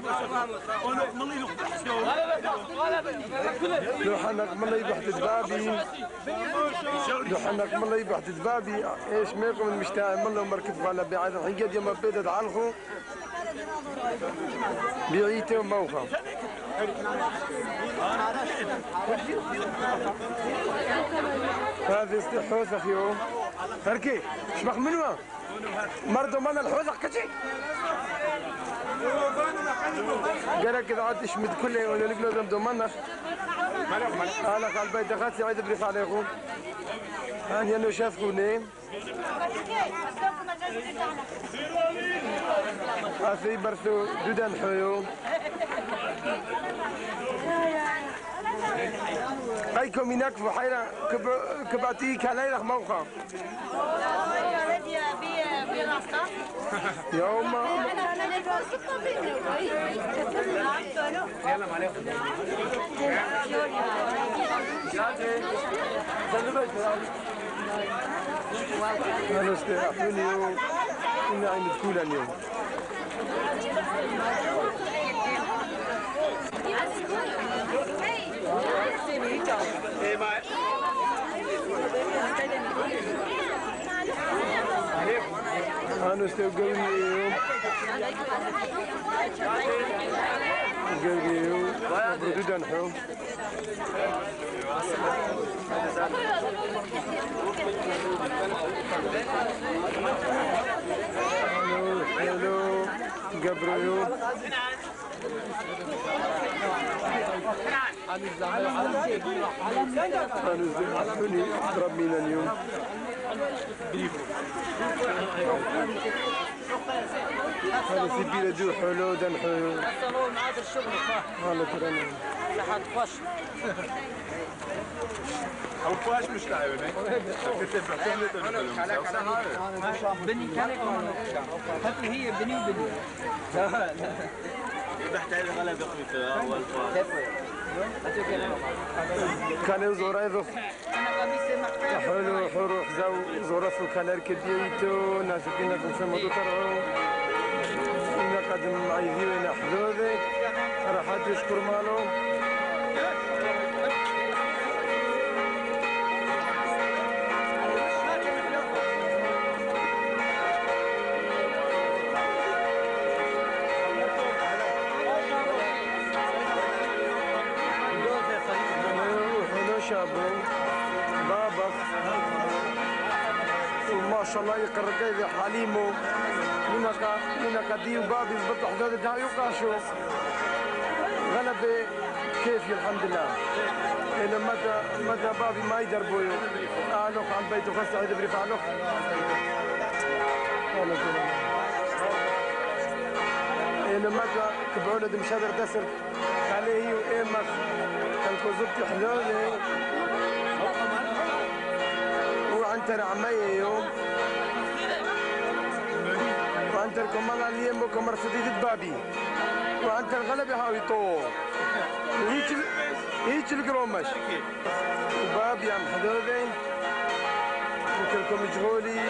Speaker 5: تحته
Speaker 3: لو حنك ملا يبحث بابي لو حنك ملا يبحث بابي إيش ميكم المشتاق؟ ملا مركب على بعاد الحين قد يوم بيدت علخو بيعيته موقع هذه استحوذ يو هركي شبخ منو؟ مرضو من الحوزق كشي قالك كذا عاد اشمد كله ولا لك لازم دومنا أنا قلبي دخلت سعيد بريف عليكم أنا شافكوني اثي برثو دودان حيو. قيكم هناك في حيرة كبعتي كلايلة موقع. يوم أنا استيقظوني وإن عين تكون اليوم أنا استيقظوني اليوم قلبي يوم بردود نحوم حلو حلو زعلوني ضرب من اليوم هذا سبيل دو حلو دن حلو
Speaker 2: الصالون عاد الشغل
Speaker 3: هذا ترى
Speaker 2: لحد
Speaker 5: فاش مش لاعبين
Speaker 4: بني كانك هاتوا هي بني وبني.
Speaker 5: بحتاج غلب في اول
Speaker 3: كان
Speaker 4: محتاج
Speaker 3: حلو حروح زو زورا في كالر كديتو ناس كنا كنسمو ترعو إنا قدم عايزين وين حدودك راح تشكر مالو. يقرر كيف حليمو منك منك دي وبابي زبط حدود دا يقاشو غلبة كيفي الحمد لله. إلى متى متى بابي ما يدربويو أهلوك عن بيتو خاصة عيد بريف أهلوك إلى متى كبعولة مشادر دسر. عليه وإيمك. كان كوزبتي حلولي وعنتر عمي يوم وعنتر كمالا اليوم وكمر سديد بابي وعنتر غلب هاوي طو هيك القرومش وبابي عم حدودي وكلكم جهولي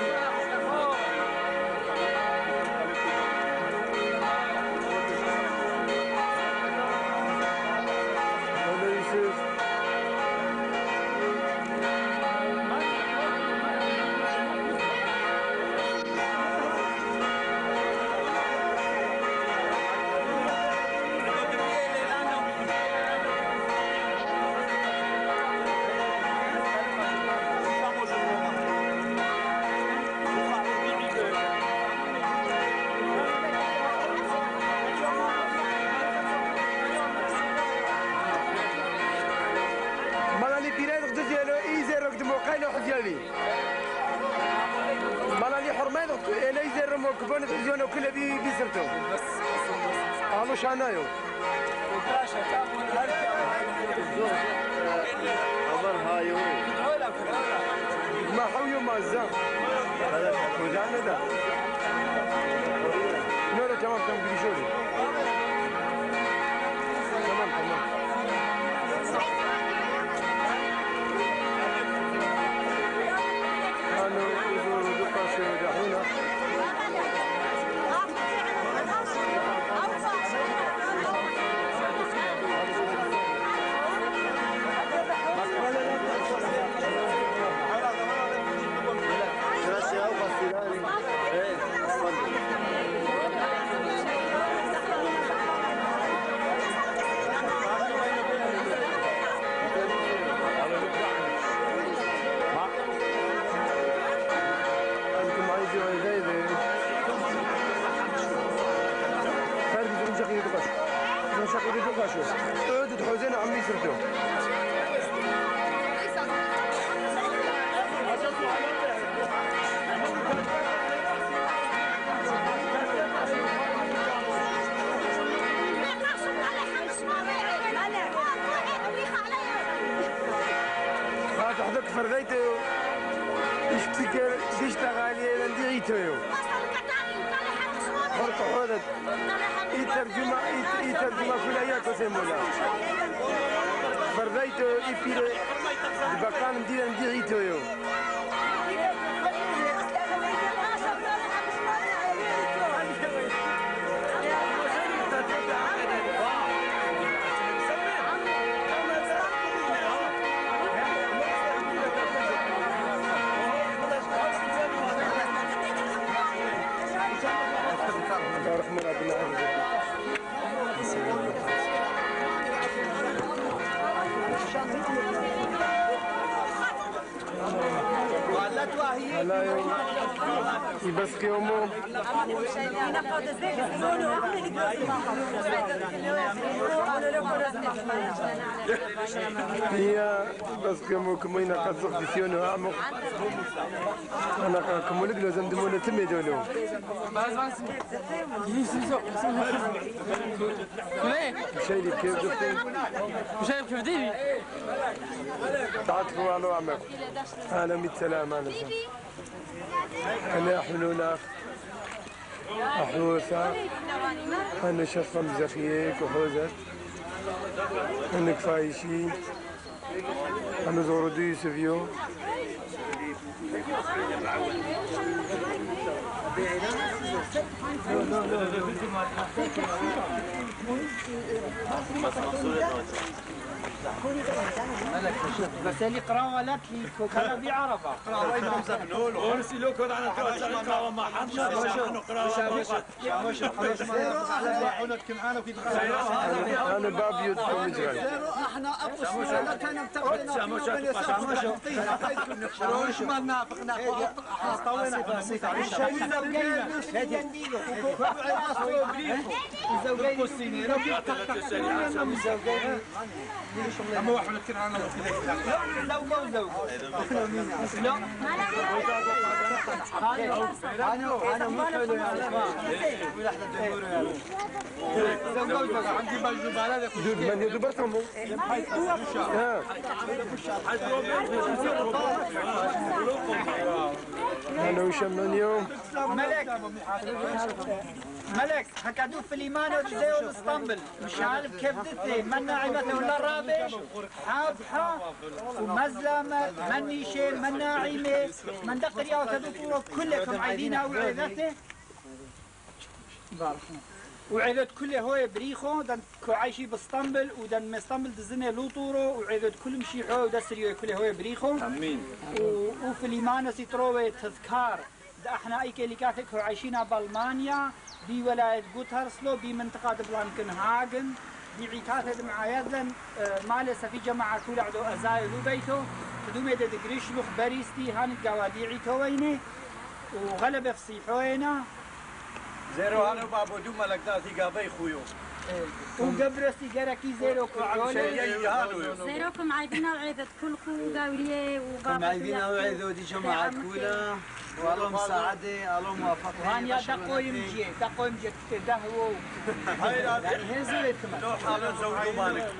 Speaker 3: كموينا قد زغدسيونو عمق أنا كمو لك لازم دمونا تمي دولو اللي كيف دفتي
Speaker 2: شايف كيف ديري
Speaker 3: تعاطفوا على عمق أنا ميت سلام أنا سلام. انا حلونا احوسا أنا شخصا بزخيك أنا كفايشي أنا زورو دي يوسفيو
Speaker 4: بس اللي قراوة لك لي كوكالا بعرفة
Speaker 3: أنا باب يدكم مجرد
Speaker 1: إحنا ابو لك انا متقنا مش ما نافقنا طولنا أنا مو حلو يعني
Speaker 3: دود من يدبركم ها. أنا وشمن يوم
Speaker 4: ملك. ملك هكادو في الإيمان وتزيو اسطنبل مش عارف كيف تتلي من ناعمة ولا رابش حابحة ومزلمة من نيشيل من ناعمة من دقريا وكادو طورة كلكم عايزينها وعيدته وعيدت كل هو بريخو دن عايشي باسطنبل ودن من اسطنبل دزنه لوطورو وعيدت كل مشيحو ودسريو كل هو بريخو. آمين. وفي الإيمان سيتروي تذكار. ده أحنا أي كلي كاتك هو عايشين بألمانيا بولاية جوتهرسلو بمنطقة بلانكنهاجن بعيتات معايدن مال في جماعة كل عدو أزاي لو بيتو. تدومي ده دقريش لوخ بريستي هان الجوادي عيتويني وغلب في صيحوينا
Speaker 1: زيرو هانو بابو دوما لك داتي قابي خويو
Speaker 4: وقبرستي جركي زيرو كعولي
Speaker 6: زيروكم عايدنا وعيدت كل خو قاوريه وبابا
Speaker 1: كم عايزين وعيدو دي جماعة كولا والله مساعدة الله موفق
Speaker 4: هان يا دقو يمجي دقو يمجي تدهو يعني كمان
Speaker 1: لو حالو زوجو مالك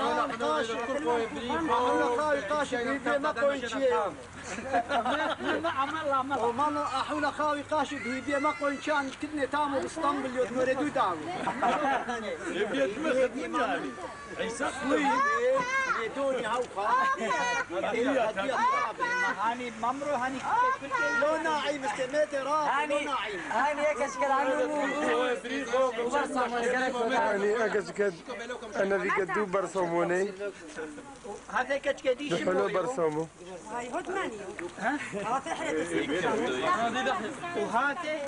Speaker 4: أنا قاشي أنا خاوي قاشي بيبي ما قوي شيء ما عمل عمل
Speaker 1: ومانا احونا خاوي قاشي بهيبيا ما قوين كان كدني تامو باسطنبول يود مريدو داو يدوني هاو
Speaker 4: هاني ممرو هاني كل شيء
Speaker 1: لو ناعي مستميت راح لو ناعي.
Speaker 2: هاني هيك اشكال عنه؟
Speaker 3: يعني اكسكد أنا في قدو برسوموني
Speaker 4: هذا كتكديش
Speaker 3: حلو برسومو
Speaker 6: هاي هو ثمانية ها؟ في حالة
Speaker 4: وهاتي.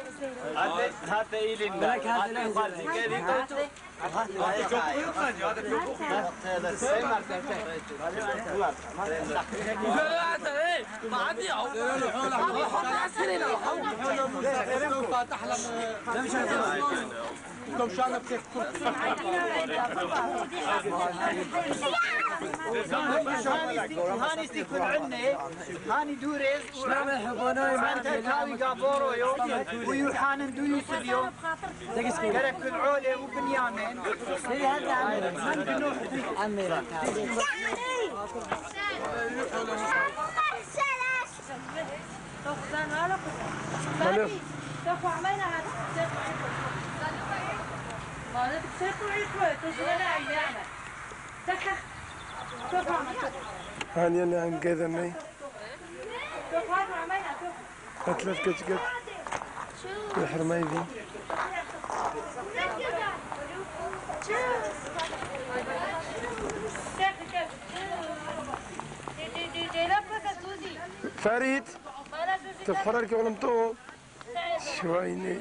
Speaker 5: هذا إلي لك هذا
Speaker 4: هاني استيكون عنا هاني دوريز نعمل حضناي معناتها كاوي قابورو دو يوسف يوم قرب
Speaker 2: كل
Speaker 3: عولة
Speaker 6: وبنيامين هي هذا عميرة عميرة تاخذ
Speaker 3: هاني أنا عن كذا
Speaker 6: تخو
Speaker 3: أتلف كتكت الحرماي دي فريد تفرر كي ولم تو شويني